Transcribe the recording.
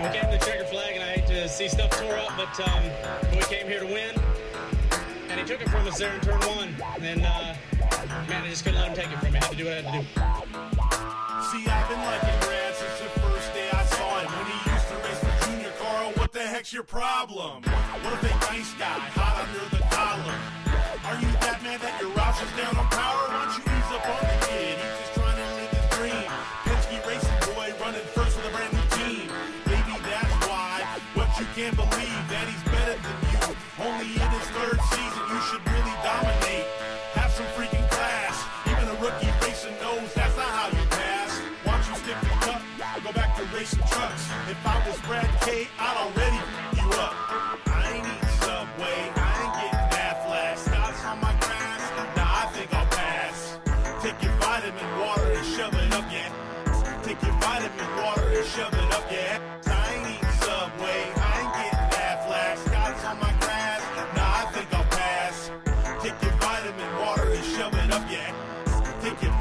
We came to the checker flag, and I hate to see stuff tore up, but um, we came here to win. And he took it from us there in turn one. And, uh, man, I just couldn't let him take it from me. I had to do what I had to do. See, I've been liking Brad since the first day I saw him. When he used to race for Junior Carl, what the heck's your problem? What if a nice guy, hot under the collar? Are you that man that your is down on power? can't believe that he's better than you. Only in his third season, you should really dominate. Have some freaking class. Even a rookie racer knows that's not how you pass. Why don't you stick to cup? Go back to racing trucks. If I was Brad K, I'd already you up. I ain't eating Subway. I ain't getting that flash. Scott's on my grass. Now I think I'll pass. Take your vitamin water and shove it up your yeah. Thank you